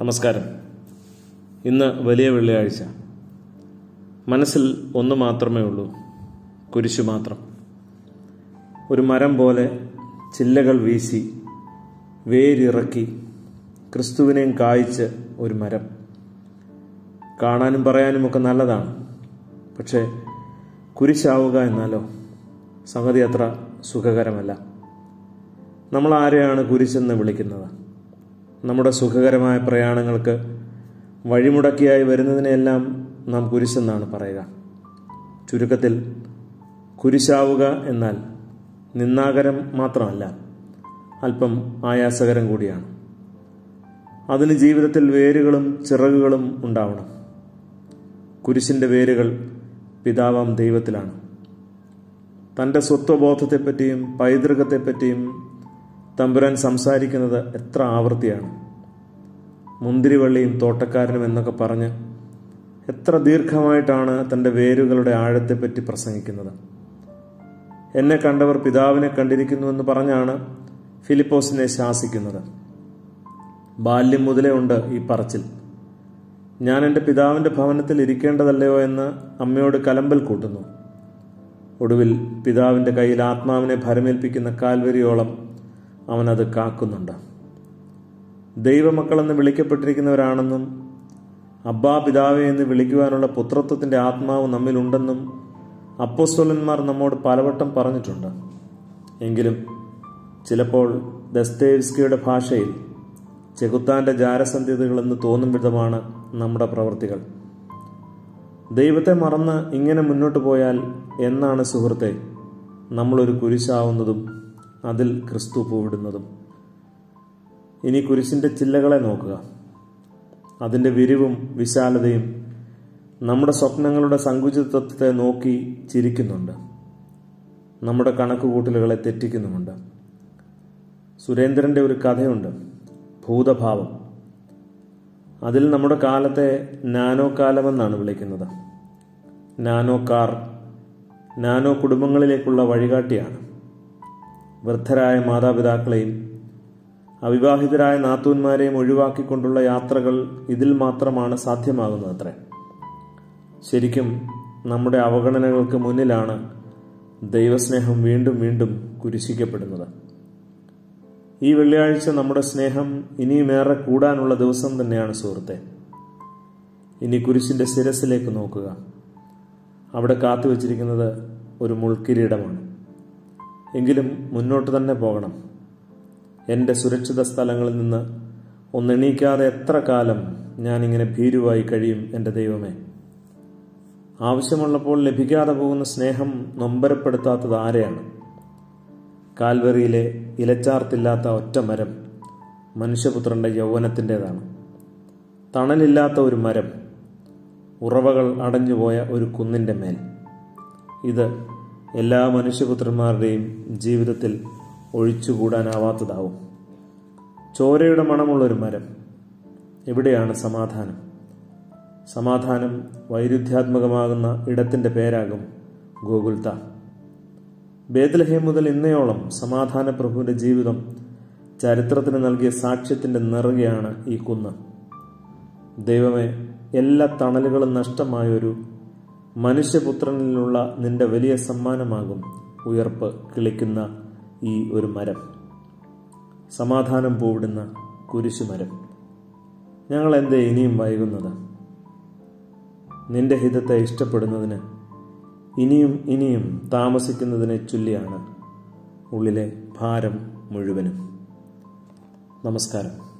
നമസ്കാരം. ഇന്ന് വലിയ വെള്ളിയാഴ്ച. മനസ്സിൽ ഒന്ന് മാത്രമേ ഉള്ളൂ കുരിശു മാത്രം. ഒരു മരം പോലെ ചില്ലകൾ വീശി വേരിറക്കി ക്രിസ്തുവിനെയും കായ്ച്ച് ഒരു മരം. കാണാനും പറയാനുമൊക്കെ നല്ലതാണ്. പക്ഷേ കുരിശാവുക എന്നാലോ? സംഗതി അത്ര സുഖകരമല്ല. നമ്മൾ ആരെയാണ് കുരിശെന്ന് വിളിക്കുന്നത്? നമ്മുടെ സുഖകരമായ പ്രയാണങ്ങൾക്ക് വഴിമുടക്കിയായി വരുന്നതിനെയെല്ലാം നാം കുരിശെന്നാണ് പറയുക. ചുരുക്കത്തിൽ കുരിശാവുക എന്നാൽ നിന്നാകരം മാത്രമല്ല അല്പം ആയാസകരം കൂടിയാണ്. അതിന് ജീവിതത്തിൽ വേരുകളും ചിറകുകളും ഉണ്ടാവണം. കുരിശിന്റെ വേരുകൾ പിതാവാം ദൈവത്തിലാണ്. തന്റെ സ്വത്വബോധത്തെപ്പറ്റിയും പൈതൃകത്തെപ്പറ്റിയും തമ്പുരാൻ സംസാരിക്കുന്നത് എത്ര ആവൃത്തിയാണ് മുന്തിരിവള്ളിയും തോട്ടക്കാരനും എന്നൊക്കെ പറഞ്ഞ് എത്ര ദീർഘമായിട്ടാണ് തന്റെ വേരുകളുടെ ആഴത്തെപ്പറ്റി പ്രസംഗിക്കുന്നത്. എന്നെ കണ്ടവർ പിതാവിനെ കണ്ടിരിക്കുന്നുവെന്ന് പറഞ്ഞാണ് ഫിലിപ്പോസിനെ ശാസിക്കുന്നത്. ബാല്യം മുതലേ ഉണ്ട് ഈ പറച്ചിൽ. ഞാൻ എന്റെ പിതാവിന്റെ ഭവനത്തിൽ ഇരിക്കേണ്ടതല്ലയോ എന്ന് അമ്മയോട് കലമ്പൽ കൂട്ടുന്നു. ഒടുവിൽ പിതാവിന്റെ കയ്യിൽ ആത്മാവിനെ ഭരമേൽപ്പിക്കുന്ന കാൽവരിയോളം അവനത് കാക്കുന്നുണ്ട്. ദൈവമക്കളെന്ന് വിളിക്കപ്പെട്ടിരിക്കുന്നവരാണെന്നും അബ്ബാ പിതാവെ എന്ന് വിളിക്കുവാനുള്ള പുത്രത്വത്തിന്റെ ആത്മാവ് നമ്മിലുണ്ടെന്നും അപ്പോസ്വലന്മാർ നമ്മോട് പലവട്ടം പറഞ്ഞിട്ടുണ്ട്. എങ്കിലും ചിലപ്പോൾ ദസ്തേവ്സ്കിയുടെ ഭാഷയിൽ ചെകുത്താന്റെ ജാരസന്ധ്യതകളെന്ന് തോന്നും വിധമാണ് നമ്മുടെ പ്രവൃത്തികൾ ദൈവത്തെ മറന്ന് ഇങ്ങനെ മുന്നോട്ട് പോയാൽ എന്നാണ് സുഹൃത്തെ നമ്മളൊരു കുരിശാവുന്നതും അതിൽ ക്രിസ്തു പൂവിടുന്നതും. ഇനി കുരിശിന്റെ ചില്ലകളെ നോക്കുക. അതിന്റെ വിരിവും വിശാലതയും നമ്മുടെ സ്വപ്നങ്ങളുടെ സങ്കുചിതത്വത്തെ നോക്കി ചിരിക്കുന്നുണ്ട്. നമ്മുടെ കണക്കുകൂട്ടലുകളെ തെറ്റിക്കുന്നുമുണ്ട്. സുരേന്ദ്രന്റെ ഒരു കഥയുണ്ട്. ഭൂതഭാവം. അതിൽ നമ്മുടെ കാലത്തെ നാനോ കാലമെന്നാണ് വിളിക്കുന്നത്. നാനോ കാർ നാനോ കുടുംബങ്ങളിലേക്കുള്ള വഴികാട്ടിയാണ്. വൃദ്ധരായ മാതാപിതാക്കളെയും അവിവാഹിതരായ നാത്തൂന്മാരെയും ഒഴിവാക്കിക്കൊണ്ടുള്ള യാത്രകൾ ഇതിൽ മാത്രമാണ് സാധ്യമാകുന്നതത്രേ. ശരിക്കും നമ്മുടെ അവഗണനകൾക്ക് മുന്നിലാണ് ദൈവസ്നേഹം വീണ്ടും വീണ്ടും കുരിശിക്കപ്പെടുന്നത്. ഈ വെള്ളിയാഴ്ച നമ്മുടെ സ്നേഹം ഇനിയുമേറെ കൂടാനുള്ള ദിവസം തന്നെയാണ് സുഹൃത്തെ. ഇനി കുരിശിന്റെ ശിരസിലേക്ക് നോക്കുക. അവിടെ കാത്തുവച്ചിരിക്കുന്നത് ഒരു മുൾക്കിരീടമാണ്. എങ്കിലും മുന്നോട്ട് തന്നെ പോകണം. എന്റെ സുരക്ഷിത സ്ഥലങ്ങളിൽ നിന്ന് ഒന്നെണീക്കാതെ എത്ര കാലം ഞാനിങ്ങനെ ഭീരുവായി കഴിയും എന്റെ ദൈവമേ. ആവശ്യമുള്ളപ്പോൾ ലഭിക്കാതെ പോകുന്ന സ്നേഹം നൊമ്പരപ്പെടുത്താത്തത് ആരെയാണ്? കാൽവറിയിലെ ഇലച്ചാർത്തില്ലാത്ത ഒറ്റ മരം മനുഷ്യപുത്രന്റെ യൗവനത്തിന്റെതാണ് തണലില്ലാത്ത ഒരു മരം ഉറവകൾ അടഞ്ഞുപോയ ഒരു കുന്നിന്റെ മേൽ. ഇത് എല്ലാ മനുഷ്യപുത്രന്മാരുടെയും ജീവിതത്തിൽ ഒഴിച്ചുകൂടാനാവാത്തതാവും. ചോരയുടെ മണമുള്ളൊരു മരം. എവിടെയാണ് സമാധാനം? സമാധാനം വൈരുദ്ധ്യാത്മകമാകുന്ന ഇടത്തിന്റെ പേരാകും ഗോകുൽത്ത ബേദലഹേം മുതൽ ഇന്നയോളം സമാധാന പ്രഭുവിന്റെ ജീവിതം ചരിത്രത്തിന് നൽകിയ സാക്ഷ്യത്തിന്റെ നിറകയാണ് ഈ കുന്ന്. ദൈവമേ എല്ലാ തണലുകളും നഷ്ടമായൊരു മനുഷ്യപുത്രനിലുള്ള നിന്റെ വലിയ സമ്മാനമാകും ഉയർപ്പ് കിളിക്കുന്ന ഈ ഒരു മരം. സമാധാനം പൂവിടുന്ന കുരിശുമരം ഞങ്ങൾ എന്തേ ഇനിയും വൈകുന്നത്? നിന്റെ ഹിതത്തെ ഇഷ്ടപ്പെടുന്നതിന് ഇനിയും ഇനിയും താമസിക്കുന്നതിനെ ചൊല്ലിയാണ് ഉള്ളിലെ ഭാരം മുഴുവനും. നമസ്കാരം.